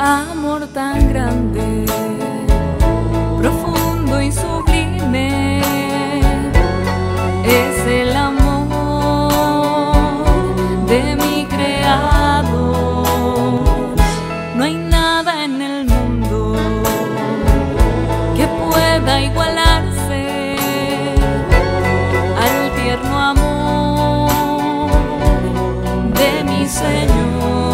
amor tan grande, profundo y sublime, es el amor de mi creador. No hay nada en el mundo que pueda igualarse al tierno amor de mi Señor.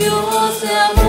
Deus é amor.